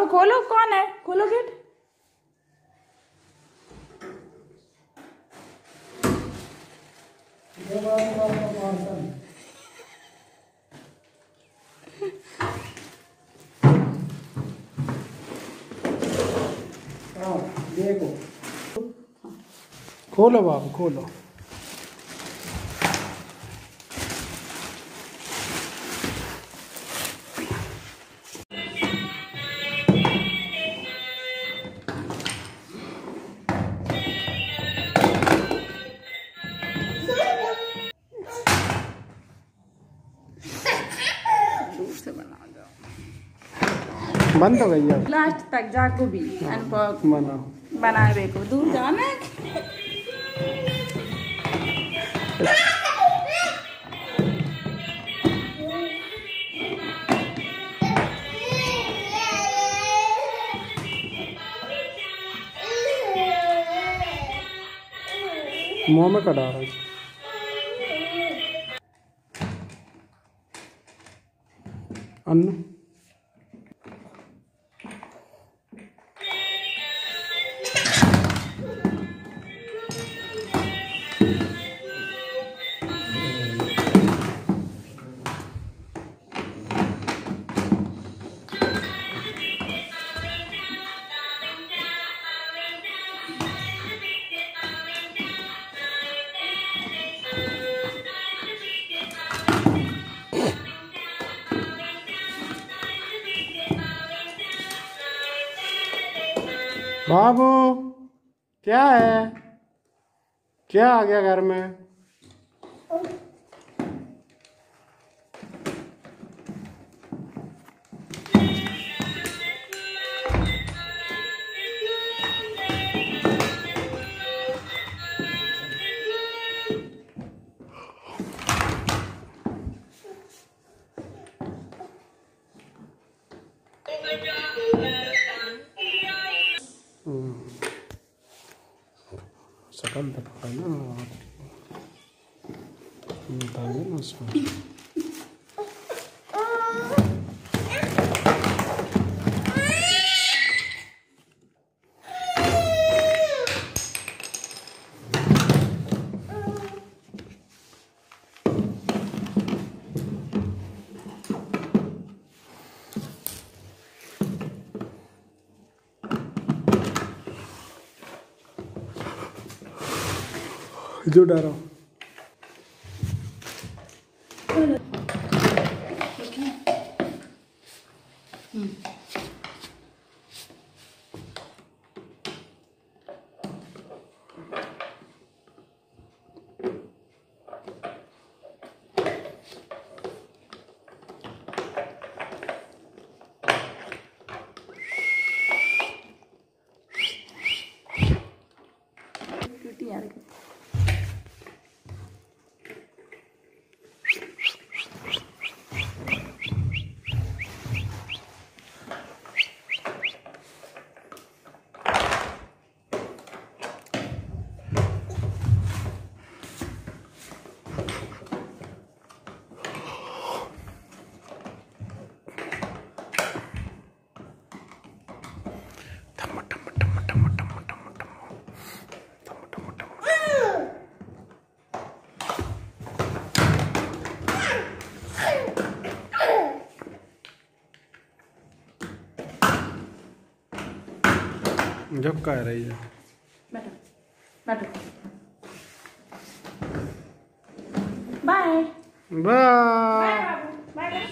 वो खोलो कौन है? खोलो गेट खोलो बाबू खोलो। बंद हो गई अब लास्ट तक जाको भी अनपॉप बनाओ बनाए बेको दूर जाना है मुँह में कटा रहा है। अन्नू। बाबू क्या है? क्या आ गया घर में? सकल bakalım da bakalım. Bakalım nasıl? जो डरो जब कह रही है। बैठो बैठो। Bye bye